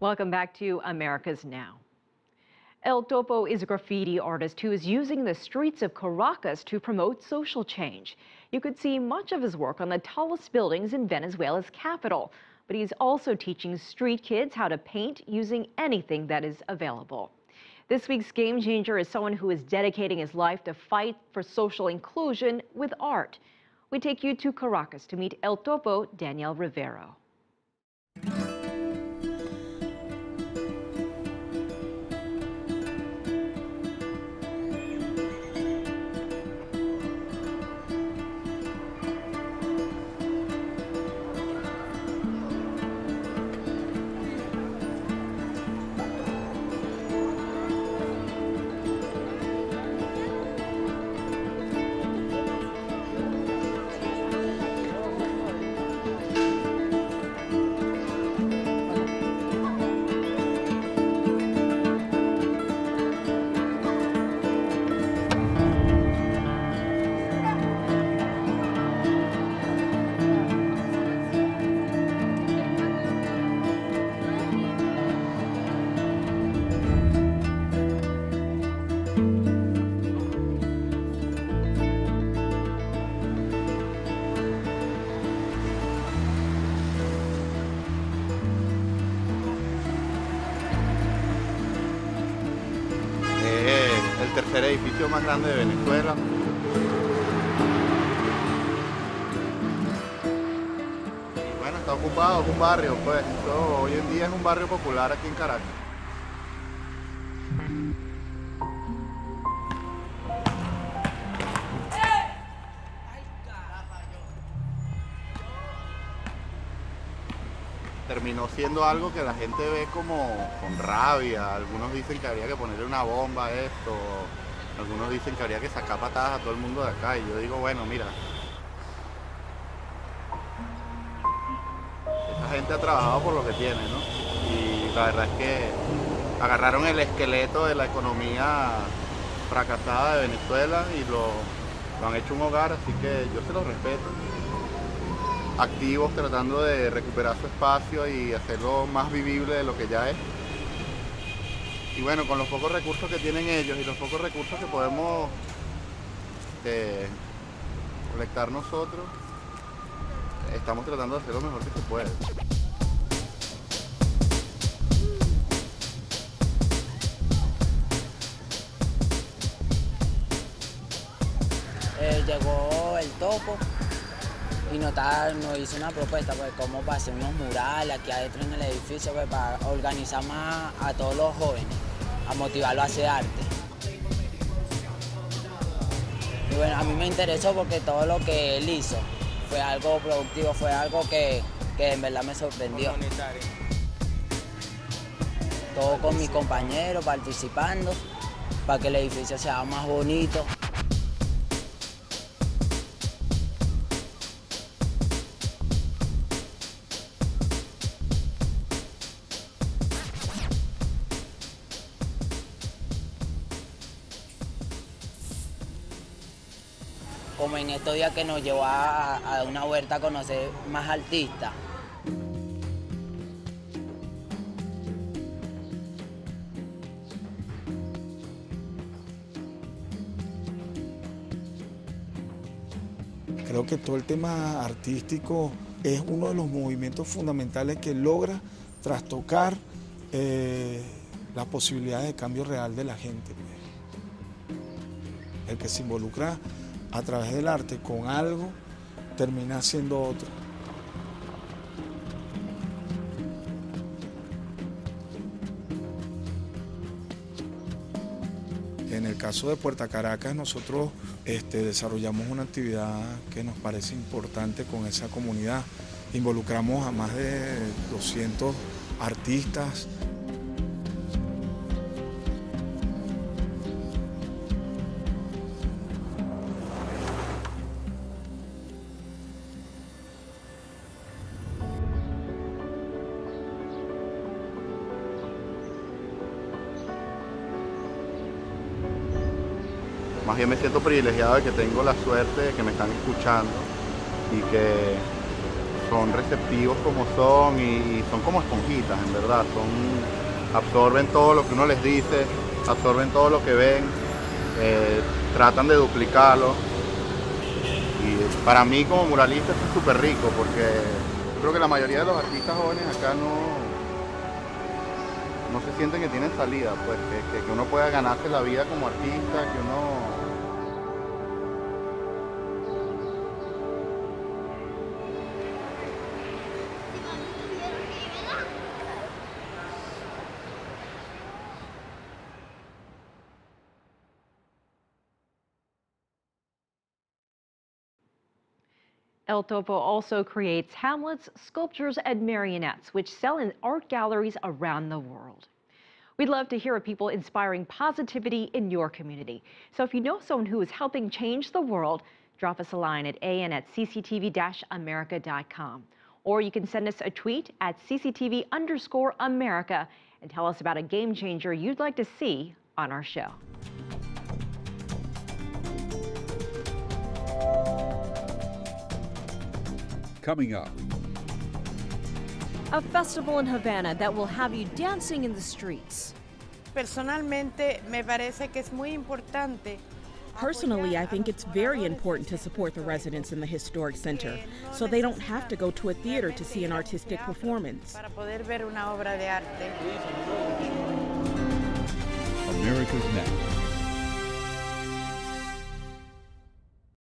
Welcome back to America's Now. El Topo is a graffiti artist who is using the streets of Caracas to promote social change. You could see much of his work on the tallest buildings in Venezuela's capital, but he's also teaching street kids how to paint using anything that is available. This week's game changer is someone who is dedicating his life to fight for social inclusion with art. We take you to Caracas to meet El Topo Daniel Rivero. Tercer edificio más grande de Venezuela. Y bueno, está ocupado, es un barrio, pues. Esto hoy en día es un barrio popular aquí en Caracas. Terminó siendo algo que la gente ve como con rabia. Algunos dicen que habría que ponerle una bomba a esto. Algunos dicen que habría que sacar patadas a todo el mundo de acá. Y yo digo, bueno, mira. Esa gente ha trabajado por lo que tiene, ¿no? Y la verdad es que agarraron el esqueleto de la economía fracasada de Venezuela y lo, lo han hecho un hogar, así que yo se lo respeto activos tratando de recuperar su espacio y hacerlo más vivible de lo que ya es. Y bueno, con los pocos recursos que tienen ellos y los pocos recursos que podemos eh, colectar nosotros, estamos tratando de hacer lo mejor que se puede. Eh, llegó el topo y nos, nos hizo una propuesta, pues, cómo para hacer unos murales aquí adentro en el edificio, pues, para organizar más a todos los jóvenes, a motivarlos a hacer arte. Y bueno, a mí me interesó porque todo lo que él hizo fue algo productivo, fue algo que, que en verdad me sorprendió. Todo con mis compañeros participando para que el edificio sea más bonito. Como en estos días que nos llevó a, una huerta a conocer más artistas. Creo que todo el tema artístico es uno de los movimientos fundamentales que logra trastocar eh, la posibilidad de cambio real de la gente. pues. El que se involucra a través del arte con algo termina siendo otro. En el caso de Puerta Caracas, nosotros este, desarrollamos una actividad que nos parece importante con esa comunidad. Involucramos a más de 200 artistas. Más bien me siento privilegiado de que tengo la suerte de que me están escuchando y que son receptivos como son y, son como esponjitas, en verdad. Absorben todo lo que uno les dice, absorben todo lo que ven, eh, tratan de duplicarlo. Y para mí como muralista es súper rico porque creo que la mayoría de los artistas jóvenes acá no, no se sienten que tienen salida, pues que- que uno pueda ganarse la vida como artista, que uno... El Topo also creates hamlets, sculptures, and marionettes, which sell in art galleries around the world. We'd love to hear of people inspiring positivity in your community. So if you know someone who is helping change the world, drop us a line at an at cctv-america.com. Or you can send us a tweet at cctv underscore America and tell us about a game changer you'd like to see on our show. Coming up, A festival in Havana that will have you dancing in the streets. Personalmente me parece que es muy importante. Personally, I think it's very important to support the residents in the historic center so they don't have to go to a theater to see an artistic performance. Para poder ver una obra de arte. America's Next.